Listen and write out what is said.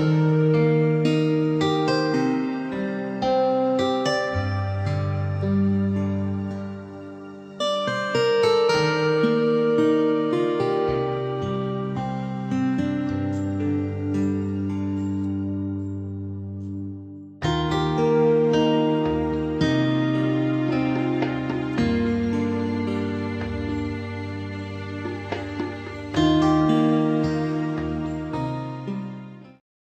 Música